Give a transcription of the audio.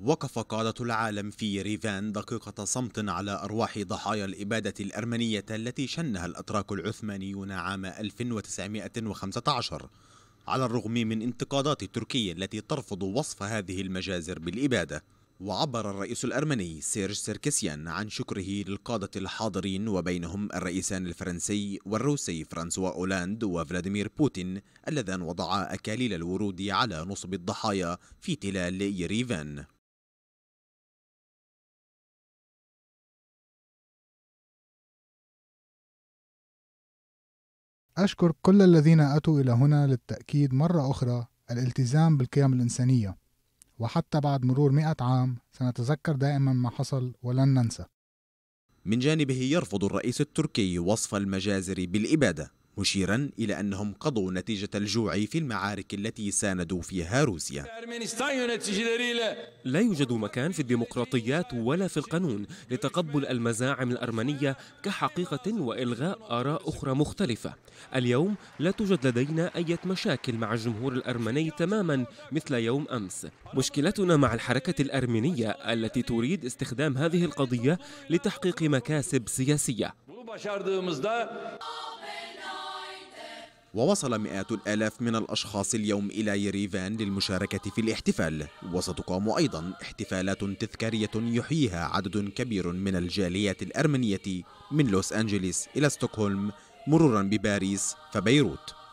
وقف قادة العالم في يريفان دقيقة صمت على أرواح ضحايا الإبادة الأرمنية التي شنها الأتراك العثمانيون عام 1915 على الرغم من انتقادات تركيا التي ترفض وصف هذه المجازر بالإبادة. وعبر الرئيس الأرمني سيرج سيركسيان عن شكره للقادة الحاضرين وبينهم الرئيسان الفرنسي والروسي فرانسوا أولاند وفلاديمير بوتين اللذان وضعا أكاليل الورود على نصب الضحايا في تلال يريفان أشكر كل الذين أتوا إلى هنا للتأكيد مرة أخرى الالتزام بالقيم الإنسانية وحتى بعد مرور مئة عام سنتذكر دائما ما حصل ولن ننسى. من جانبه يرفض الرئيس التركي وصف المجازر بالإبادة. مشيرا إلى أنهم قضوا نتيجة الجوع في المعارك التي ساندوا فيها روسيا. لا يوجد مكان في الديمقراطيات ولا في القانون لتقبل المزاعم الأرمنية كحقيقة وإلغاء آراء أخرى مختلفة. اليوم لا توجد لدينا أي مشاكل مع الجمهور الأرمني تماما مثل يوم أمس. مشكلتنا مع الحركة الأرمينية التي تريد استخدام هذه القضية لتحقيق مكاسب سياسية. ووصل مئات الآلاف من الأشخاص اليوم إلى يريفان للمشاركة في الاحتفال. وستقام أيضا احتفالات تذكارية يحييها عدد كبير من الجاليات الأرمنية من لوس أنجليس إلى ستوكهولم مرورا بباريس فبيروت.